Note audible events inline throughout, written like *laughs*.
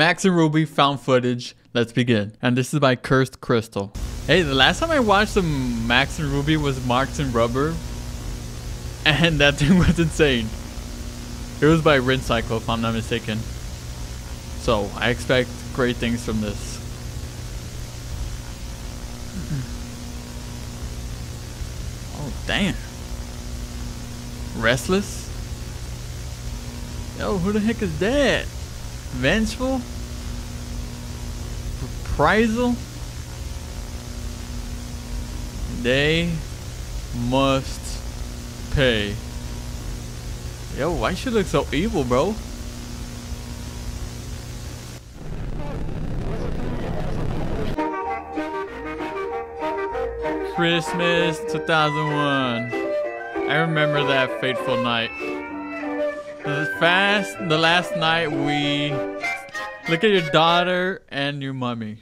Max and Ruby found footage. Let's begin. And this is by Cursed Crystal. Hey, the last time I watched some Max and Ruby was Marks and Rubber. And that *laughs* thing was insane. It was by Rin Cycle, if I'm not mistaken. So, I expect great things from this. *clears throat* Oh, damn. Restless? Yo, who the heck is that? Vengeful? Reprisal? They must pay. Yo, why she look so evil, bro? Christmas 2001. I remember that fateful night. The fast, the last night we look at your daughter and your mummy.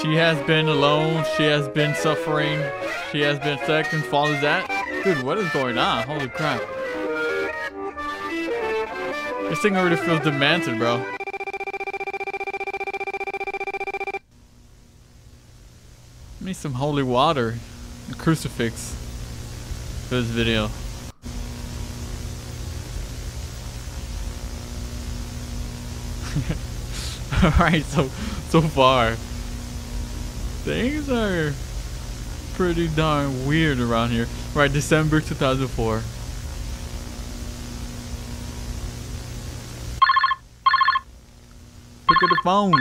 She has been alone. She has been suffering. She has been sick and follows that. Dude, what is going on? Holy crap. This thing already feels demented, bro. Need some holy water. A crucifix. For this video. *laughs* Alright, so so far. Things are pretty darn weird around here. Right, December 2004. Pick up the phone.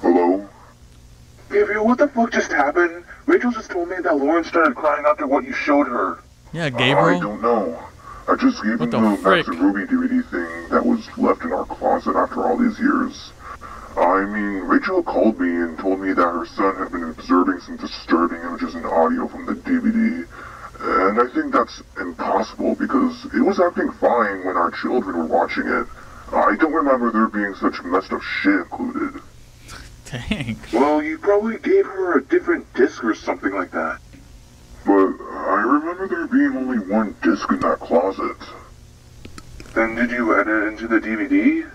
Hello? Gabriel, what the fuck just happened? Rachel just told me that Lauren started crying after what you showed her. Yeah, Gabriel. I Gabriel. don't know. I just gave What him the the frick? Max and Ruby DVD thing that was left in our closet after all these years. I mean, Rachel called me and told me that her son had been observing some disturbing images and audio from the DVD. And I think that's impossible because it was acting fine when our children were watching it. I don't remember there being such messed up shit included. *laughs* Dang. Well, you probably gave her a different disc or something like that. But I remember there being only one disc in that closet. Then did you add it into the DVD?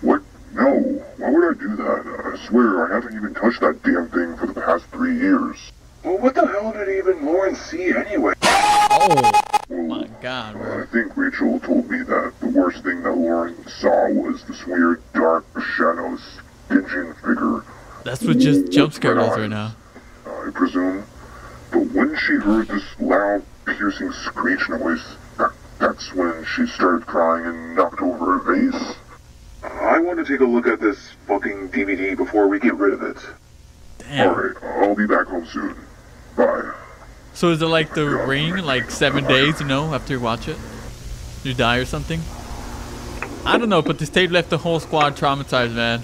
What? No. Why would I do that? I swear I haven't even touched that damn thing for the past three years. Well, what the hell did even Lauren see anyway? Oh Well, my god, I think Rachel told me that the worst thing that Lauren saw was this weird, dark, shadow, Stygian figure, That's what just jump scared us right now. I presume. But when she heard this loud, piercing screech noise, that, that's when she started crying and knocked over a vase. I want to take a look at this fucking DVD before we get rid of it. Damn. Alright, I'll be back home soon. Bye. So is it like the ring, like seven days, you know, after you watch it? You die or something? I don't know, but this tape left the whole squad traumatized, man.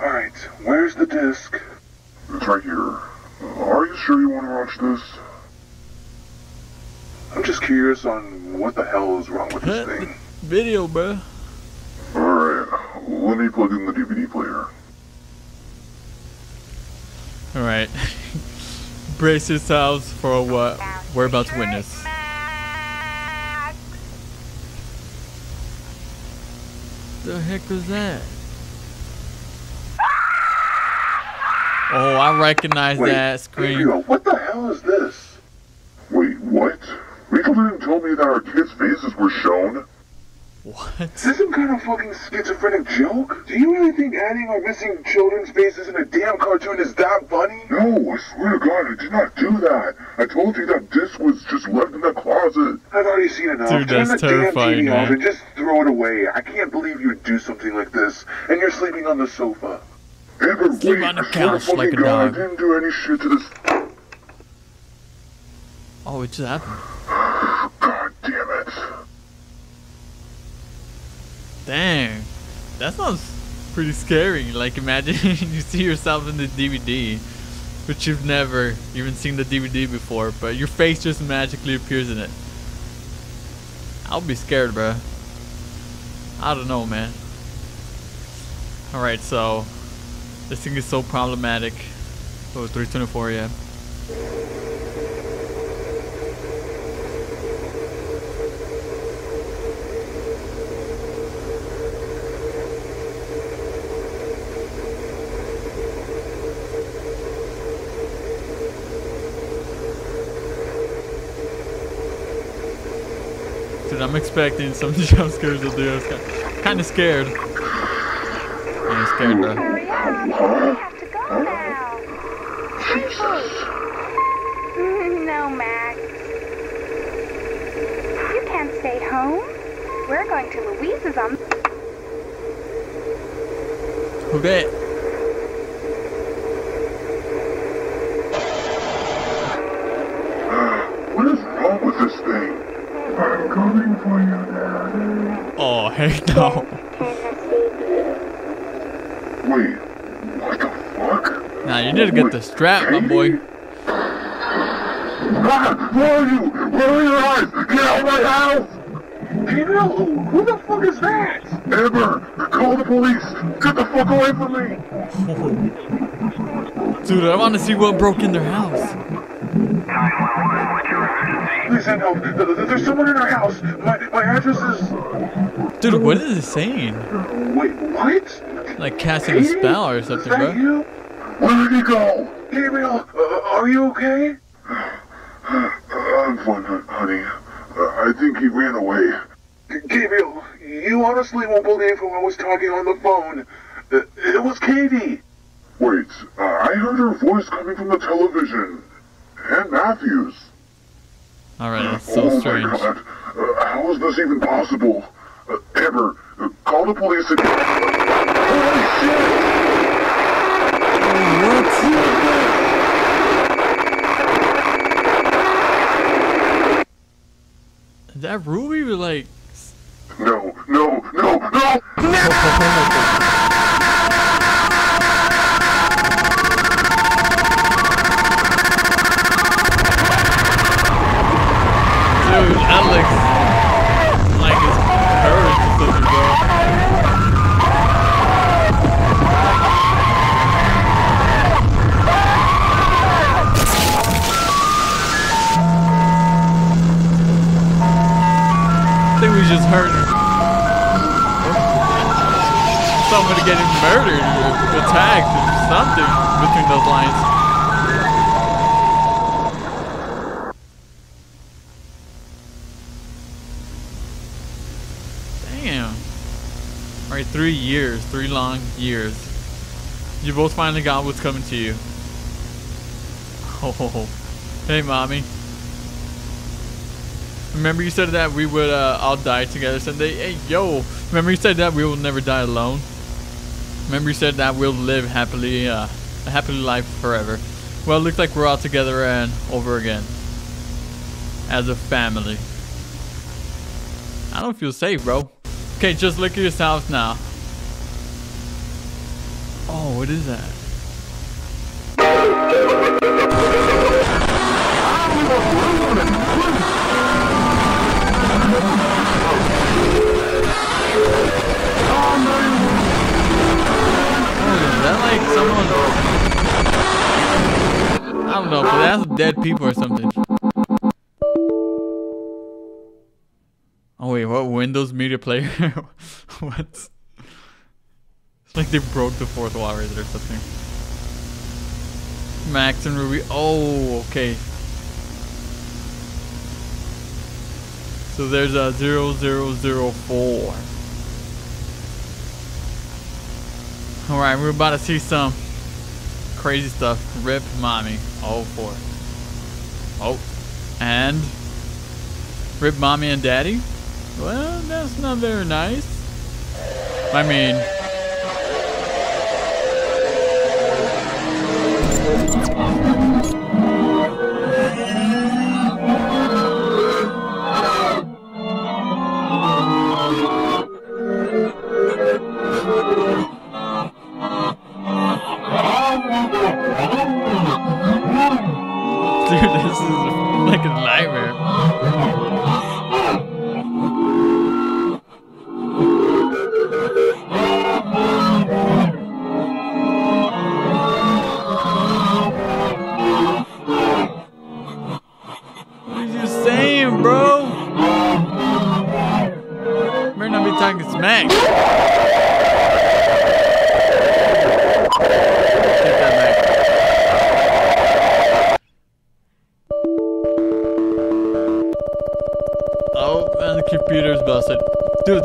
Alright, where's the disc? It's right here. Are you sure you want to watch this? I'm just curious on what the hell is wrong with this thing. Video, bro. Alright, let me plug in the DVD player. Alright. *laughs* Brace yourselves for what we're about to witness. The heck was that? *laughs* Oh, I recognize Wait, that scream. What the hell is this? Wait, what? Rachel didn't tell me that our kids' faces were shown. What? Is this some kind of fucking schizophrenic joke? Do you really think adding or missing children's faces in a damn cartoon is that funny? No, I swear to God, I did not do that. I told you that disc was just left in the closet. I've already seen enough. Dude, Turn that's the terrifying, damn TV off man. and just throw it away. I can't believe you'd do something like this, and you're sleeping on the sofa. Amber, Sleep wait, on the I swear to couch like a God, dog. I didn't do any shit to this. Oh, it just happened. God damn it. Dang. That sounds pretty scary. Like, imagine *laughs* you see yourself in the DVD, but you've never even seen the DVD before, but your face just magically appears in it. I'll be scared, bruh. I don't know, man. Alright, so. This thing is so problematic. Oh, 324, yeah. I'm expecting some *laughs* jump scares to do. I'm kind of scared. I'm scared. Hurry up. I have to go now. no, Max. You can't stay home. We're going to Louise's on. Who that? What is wrong with this thing? I'm coming for you, Oh, heck no. Wait, what the fuck? Nah, you need to get the strap, my boy. Ah, where are you? Where are your eyes? Get out of my house! Gabriel, who the fuck is that? Amber, call the police! Get the fuck away from me! Dude, I want to see what broke in their house. Please send help. Th- th- There's someone in our house. My, my address is... Dude, what is it saying? Wait, what? Like casting a spell or Is something, that bro. you? Where did he go? Gabriel, uh, are you okay? I'm fine, honey. Uh, I think he ran away. Gabriel, you honestly won't believe who I was talking on the phone. Uh, It was Katie. Wait, uh, I heard her voice coming from the television. And Matthews. Alright, that's so oh strange. my god. Uh, how is this even possible? Uh, Amber, uh, call the police and... Holy shit! That Ruby was like. No, no, no, no! Dude, *laughs* *laughs* somebody getting murdered or attacked or something between those lines. Three years, three long years. You both finally got what's coming to you. *laughs* Oh, hey, mommy. Remember you said that we would uh, all die together someday? Hey, yo. Remember you said that we will never die alone? Remember you said that we'll live happily, uh, a happily life forever. Well, it looks like we're all together and over again. As a family. I don't feel safe, bro. Okay, just look at yourself now. Oh, what is that? Oh, *laughs* that's dead people or something. Oh wait, what Windows Media Player? *laughs* what? It's like they broke the fourth wall right or something. Max and Ruby. Oh, okay. So there's a 0004. Alright, we're about to see some crazy stuff. Rip mommy. Oh, four. Oh. And Rip mommy and daddy? Well, that's not very nice. I mean, nightmare.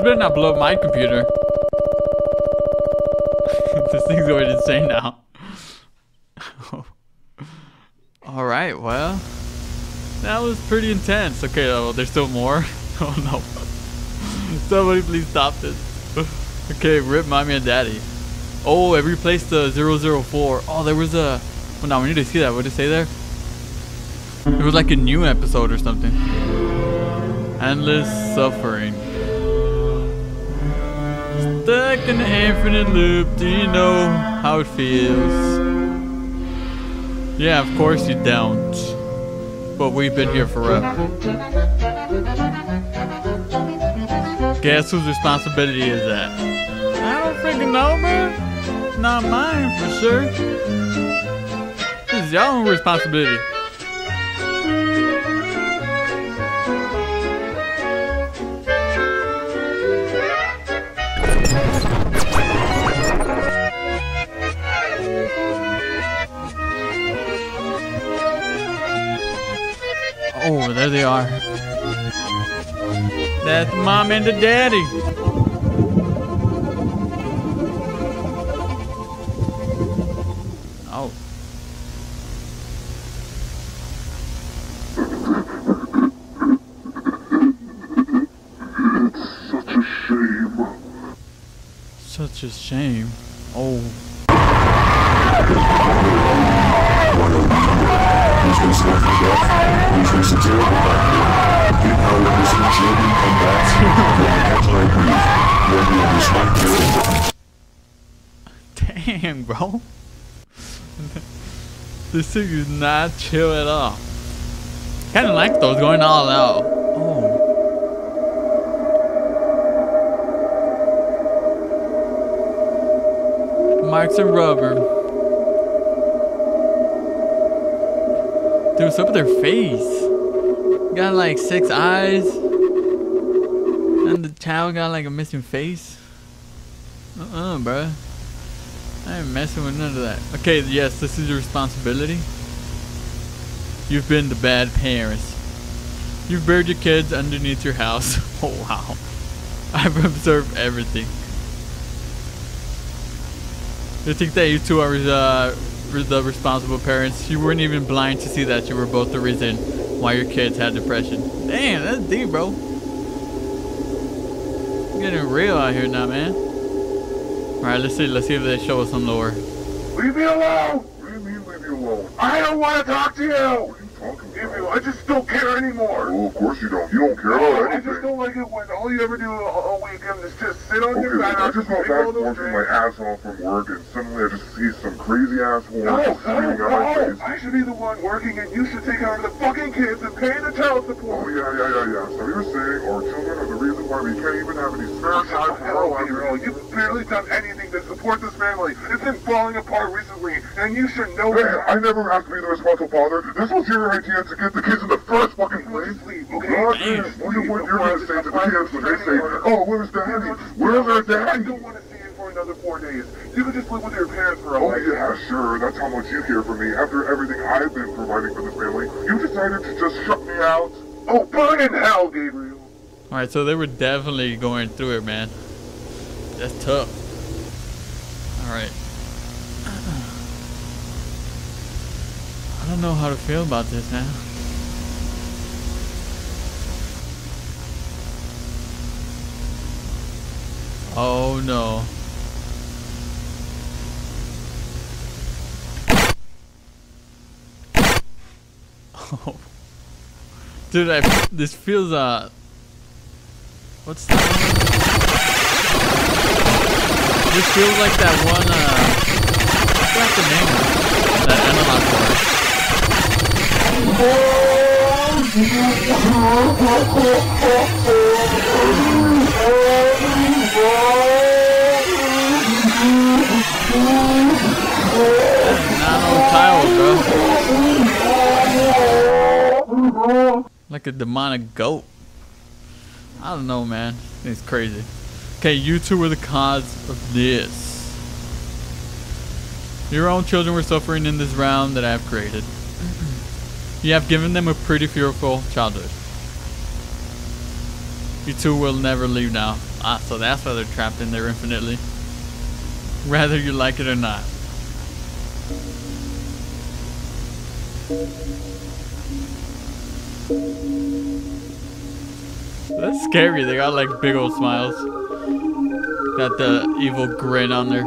Better not blow up my computer. *laughs* this thing's going insane now. *laughs* Alright, well. That was pretty intense. Okay, there's still more. *laughs* oh no. Somebody please stop this. okay, rip mommy and daddy. Oh, it replaced the 004. Oh, there was a... Well, now we need to see that. What did it say there? It was like a new episode or something. Endless suffering. Stuck in an infinite loop. Do you know how it feels? Yeah, of course you don't. But we've been here forever. Guess whose responsibility is that? I don't freaking know, bro. Not mine, for sure. This is your own responsibility. There they are. That's mom and the daddy. Oh. Such a shame. Such a shame. Oh. Bro. this thing is not chill at all. Kinda like those going all out. Oh. Marks and rubber. Dude, what's up with their face? Got like six eyes. And the child got like a missing face. Uh-uh, bruh. I ain't messing with none of that. Okay, yes, this is your responsibility. You've been the bad parents. You've buried your kids underneath your house. *laughs* oh, wow. I've observed everything. You think that you two are uh, the responsible parents? You weren't even blind to see that you were both the reason why your kids had depression. Damn, that's deep, bro. Getting real out here now, man. Alright, let's see. Let's see if they show us some lore. Leave me alone! You mean leave me alone? I don't want to talk to you! What are you talking Leave me about? alone. I just don't care anymore. Oh, of course you don't. You don't care about I just don't like it when all you ever do all weekend is just sit on your Okay, back, I just all back working my ass off from work, and suddenly I just see some crazy ass whore No, screaming at my face. I should be the one working and you should take care of the fucking kids and pay the child support. Oh yeah, yeah, yeah, yeah. So you're saying our children are the reason why we can't even have any spare time for our lives? you've barely done anything to support this family. It's been falling apart recently, and you should know Hey, that. I never asked to be the responsible father. This was your idea to get the kids in the first fucking place. Please, Oh, okay? God, Damn. I wonder what you're gonna say to the kids when they say, "Oh, where's daddy? Where's our I daddy?" don't want to see it for another four days. You could just live with your parents for a Oh while. yeah, sure. That's how much you care for me. After everything I've been providing for this family, you decided to just shut me out. Oh, burn in hell, Gabriel. Alright, so they were definitely going through it, man. That's tough. Alright. I don't know how to feel about this, now. Oh no. Oh. *laughs* Dude, I, this feels, uh, What's that? This feels like that one, uh, the name Like a demonic goat. I don't know, man. It's crazy. Okay, you two were the cause of this. Your own children were suffering in this realm that I have created. You have given them a pretty fearful childhood. You two will never leave now. Ah, so that's why they're trapped in there infinitely. Whether you like it or not. That's scary. They got like big old smiles. Got the evil grin on their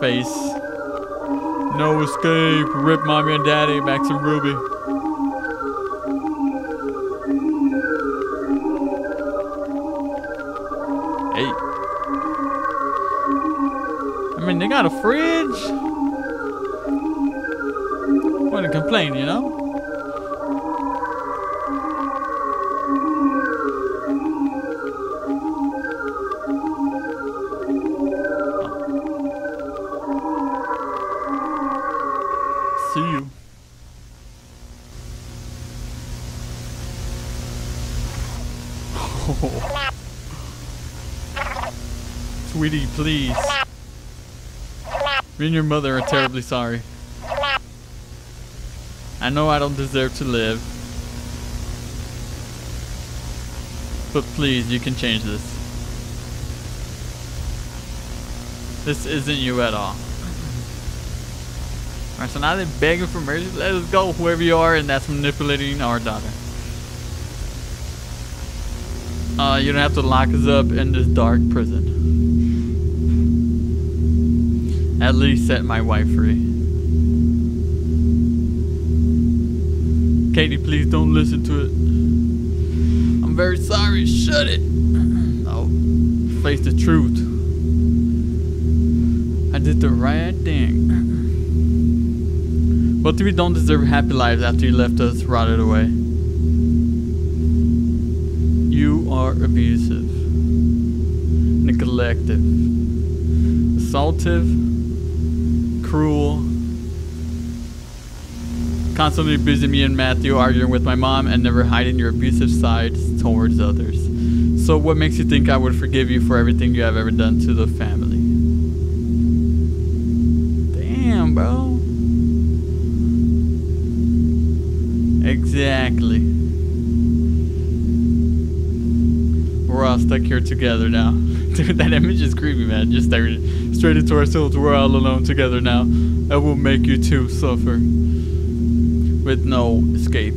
face. No escape. Rip mommy and daddy. Max and Ruby. Mean, they got a fridge. Wouldn't complain, you know? See you. *laughs* Sweetie, please. Me and your mother are terribly sorry. I know I don't deserve to live. But please, you can change this. This isn't you at all. Alright, so now they're begging for mercy. Let us go, whoever you are, and that's manipulating our daughter. Uh, you don't have to lock us up in this dark prison. At least set my wife free. Katie, please don't listen to it. I'm very sorry. Shut it. *clears throat* Oh, face the truth. I did the right thing. *clears throat* Both of you don't deserve happy lives after you left us rotted away. You are abusive, neglective, assaultive, cruel, constantly busy me and Matthew, arguing with my mom, and never hiding your abusive sides towards others. So, what makes you think I would forgive you for everything you have ever done to the family? Damn, bro. Exactly. We're all stuck here together now. Dude, that image is creepy, man. Just staring straight into ourselves. We're all alone together now. I will make you two suffer. With no escape.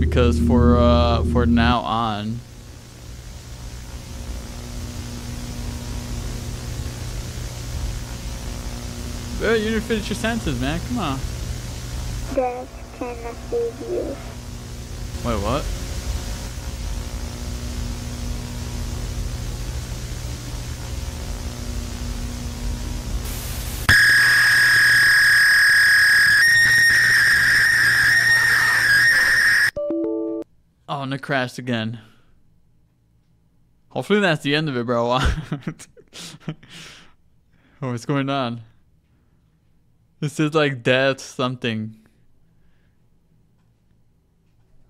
Because for uh for now on Well, you didn't finish your sentence, man. Come on. Death cannot save you. Wait, what? Oh, and it crashed again. Hopefully that's the end of it, bro. *laughs* Oh, what's going on? This is like death something.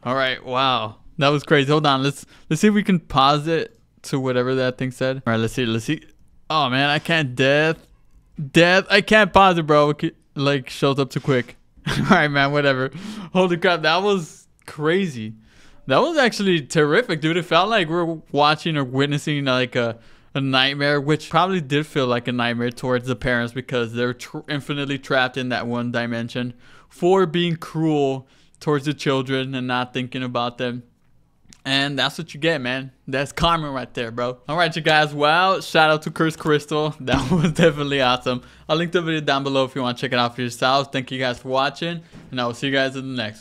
All right, wow. That was crazy. Hold on. Let's let's see if we can pause it to whatever that thing said. All right, let's see. Let's see. Oh man, I can't death. Death. I can't pause it, bro. It like shows up too quick. *laughs* All right, man, whatever. Holy crap, that was crazy. That was actually terrific, dude. It felt like we are watching or witnessing like a a nightmare, which probably did feel like a nightmare towards the parents because they're tr- infinitely trapped in that one dimension for being cruel towards the children and not thinking about them. And that's what you get, man. That's karma right there, bro. All right, you guys. Well, shout out to Cursed Crystal. *laughs* That was definitely awesome. I'll link the video down below if you want to check it out for yourselves. Thank you guys for watching, and I will see you guys in the next one.